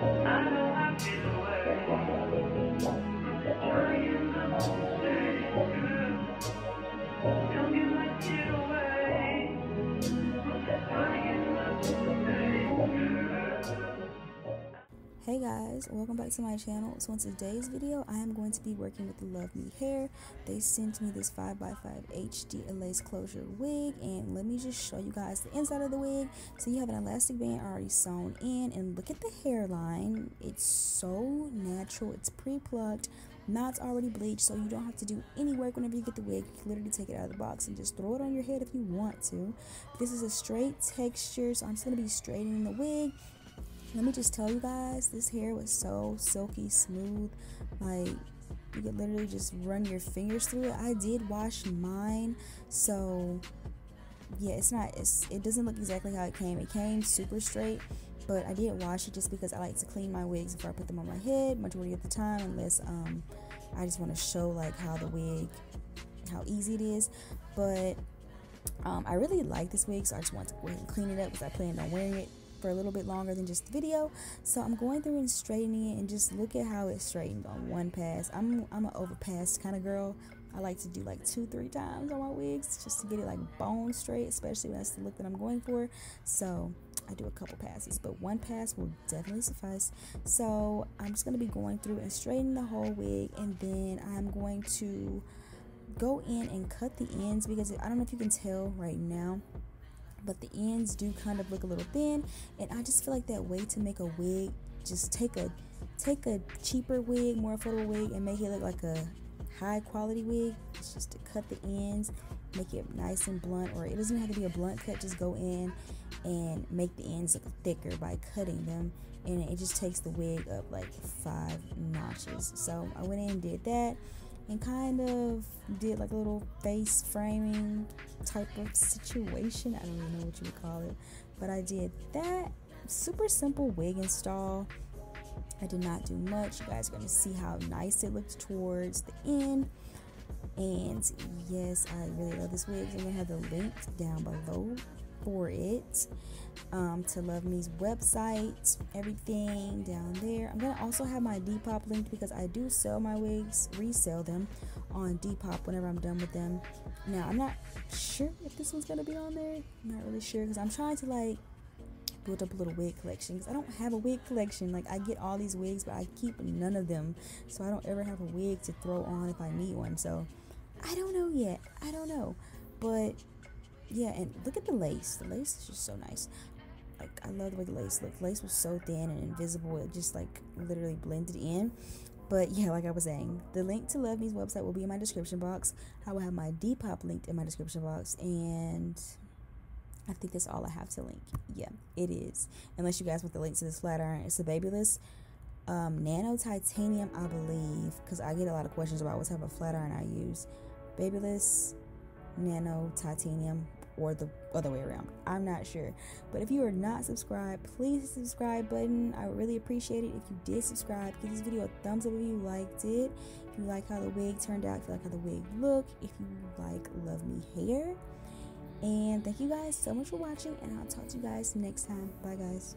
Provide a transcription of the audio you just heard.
I know I feel away. Hey guys, welcome back to my channel. So in today's video, I am going to be working with the Luvme Hair. They sent me this 5x5 HD lace closure wig and let me just show you guys the inside of the wig. So you have an elastic band already sewn in and look at the hairline. It's so natural. It's pre-plucked. Knots already bleached so you don't have to do any work whenever you get the wig. You literally take it out of the box and just throw it on your head if you want to. This is a straight texture so I'm just going to be straightening the wig let me just tell you guys this hair was so silky smooth. Like you could literally just run your fingers through it. I did wash mine so yeah it's not it's, it doesn't look exactly how it came. It came super straight but i did wash it just because i like to clean my wigs before i put them on my head majority of the time unless um i just want to show like how the wig how easy it is. But um, I really like this wig, so I just want to go ahead and clean it up because I plan on wearing it for a little bit longer than just the video. So I'm going through and straightening it and just look at how it's straightened on one pass. I'm I'm an overpass kind of girl. I like to do like two, three times on my wigs just to get it like bone straight, especially when that's the look that I'm going for. So I do a couple passes, but one pass will definitely suffice. So I'm just gonna be going through and straightening the whole wig, and then I'm going to go in and cut the ends because I don't know if you can tell right now but the ends do kind of look a little thin and I just feel like that way to make a wig just take a take a cheaper wig more affordable wig and make it look like a high quality wig it's just to cut the ends make it nice and blunt or it doesn't have to be a blunt cut just go in and make the ends look thicker by cutting them and it just takes the wig up like five notches. So I went in and did that and kind of did like a little face framing type of situation. I don't even know what you would call it, but I did that. Super simple wig install. I did not do much. You guys are going to see how nice it looks towards the end. And yes, I really love this wig. I'm going to have the link down below for it um, to Luvme's website, everything down there. I'm gonna also have my Depop linked because I do sell my wigs, resell them on Depop whenever I'm done with them. Now I'm not sure if this one's gonna be on there. I'm not really sure because I'm trying to like build up a little wig collection because I don't have a wig collection. Like I get all these wigs, but I keep none of them, so I don't ever have a wig to throw on if I need one. So I don't know yet. I don't know, but yeah, and look at the lace. The lace is just so nice. Like I love the way the lace looked. Lace was so thin and invisible. It just like literally blended in. But yeah, like I was saying, the link to Luvme's website will be in my description box. I will have my Depop linked in my description box, and I think that's all I have to link. Yeah, it is. Unless you guys want the link to this flat iron, it's a BaByliss um, nano titanium, I believe, because I get a lot of questions about what type of flat iron I use. BaByliss nano titanium or the other way around. I'm not sure. But if you are not subscribed, please hit the subscribe button. I would really appreciate it if you did subscribe. Give this video a thumbs up if you liked it. If you like how the wig turned out, if you like how the wig looked, if you like Luvme Hair. And thank you guys so much for watching, and I'll talk to you guys next time. Bye, guys.